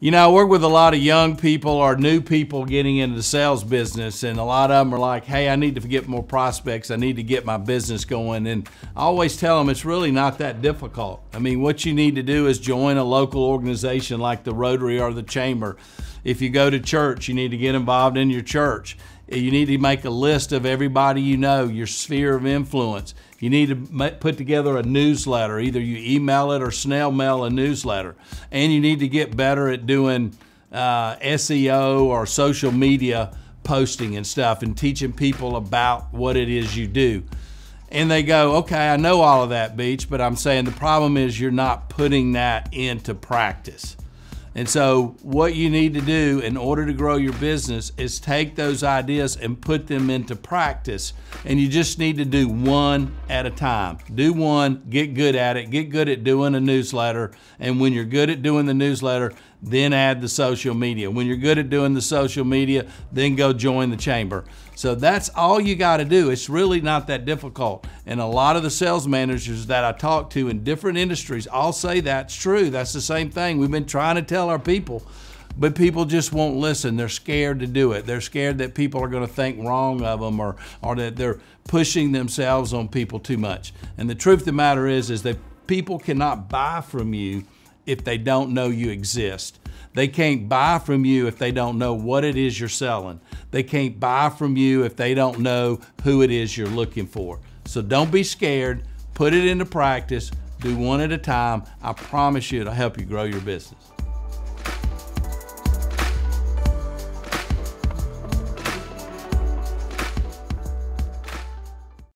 You know, I work with a lot of young people or new people getting into the sales business, and a lot of them are like, hey, I need to get more prospects. I need to get my business going. And I always tell them it's really not that difficult. I mean, what you need to do is join a local organization like the Rotary or the Chamber. If you go to church, you need to get involved in your church. You need to make a list of everybody you know, your sphere of influence. You need to put together a newsletter. Either you email it or snail mail a newsletter. And you need to get better at doing uh, SEO or social media posting and stuff and teaching people about what it is you do. And they go, okay, I know all of that, Beach, but I'm saying the problem is you're not putting that into practice. And so, what you need to do in order to grow your business is take those ideas and put them into practice. And you just need to do one at a time. Do one, get good at it, get good at doing a newsletter. And when you're good at doing the newsletter, then add the social media. When you're good at doing the social media, then go join the chamber. So that's all you got to do. It's really not that difficult. And a lot of the sales managers that I talk to in different industries all say that's true. That's the same thing. We've been trying to tell our people, but people just won't listen. They're scared to do it. They're scared that people are going to think wrong of them or, or that they're pushing themselves on people too much. And the truth of the matter is, is that people cannot buy from you if they don't know you exist. They can't buy from you if they don't know what it is you're selling. They can't buy from you if they don't know who it is you're looking for. So don't be scared. Put it into practice. Do one at a time. I promise you it'll help you grow your business.